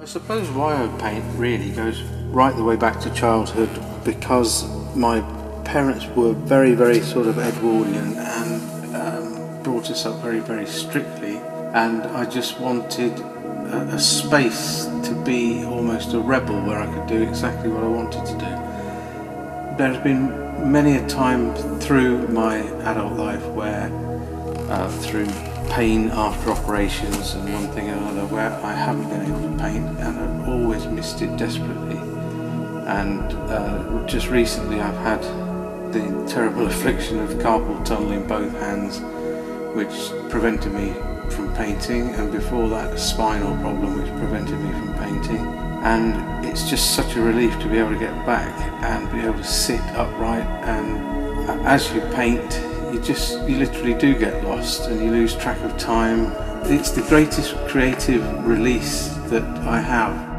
I suppose why I paint really goes right the way back to childhood because my parents were very, very sort of Edwardian and um, brought us up very, very strictly. And I just wanted a, a space to be almost a rebel where I could do exactly what I wanted to do. There's been many a time through my adult life where, uh, through pain after operations and one thing and another where I haven't been able to paint and I've always missed it desperately. And uh, just recently I've had the terrible affliction of carpal tunnel in both hands which prevented me from painting and before that a spinal problem which prevented me from painting and it's just such a relief to be able to get back and be able to sit upright and as you paint you just you literally do get lost and you lose track of time. It's the greatest creative release that I have